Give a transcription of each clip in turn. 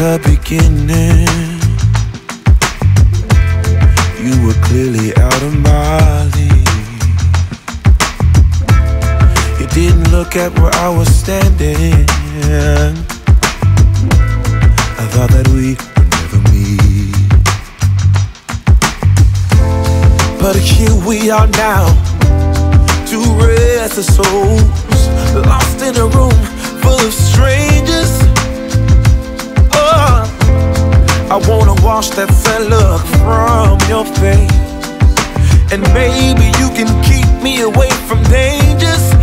the beginning, you were clearly out of my league. You didn't look at where I was standing. I thought that we would never meet. But here we are now, two restless souls, lost that sad look from your face. And maybe you can keep me away from dangers.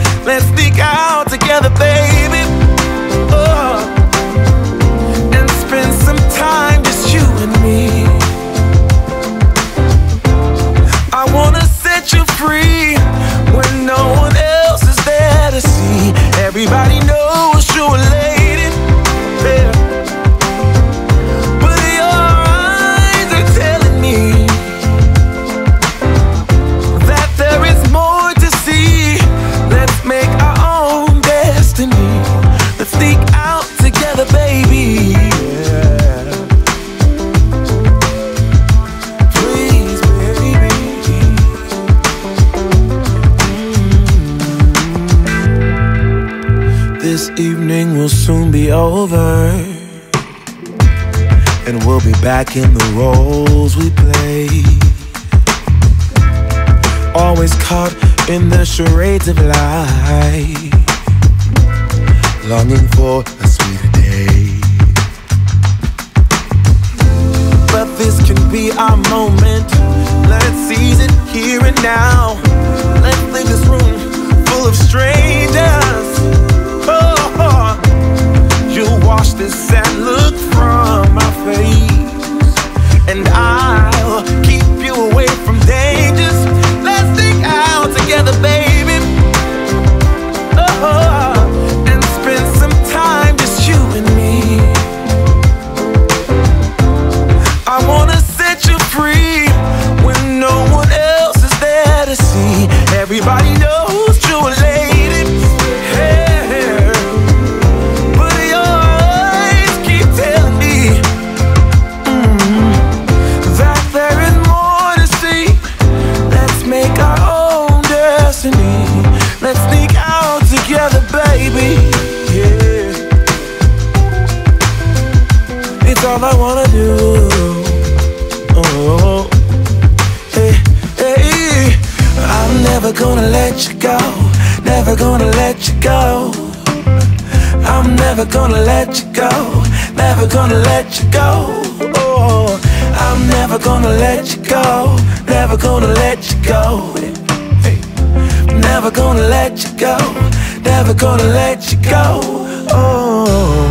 Will soon be over. And we'll be back in the roles we play. Always caught in the charades of life. Longing for a sweeter day. But this can be our moment. Let's seize it here and now. Set you free when no one else is there to see. Everybody knows you're a lady. But your eyes keep telling me mm, that there is more to see. Let's make our own destiny. Let's sneak out together, baby. Yeah. It's all I wanna do. Oh. I'm never gonna let you go. Never gonna let you go. I'm never gonna let you go. Never gonna let you go. Oh, I'm never gonna let you go. Never gonna let you go. Never gonna let you go. Never gonna let you go. Oh.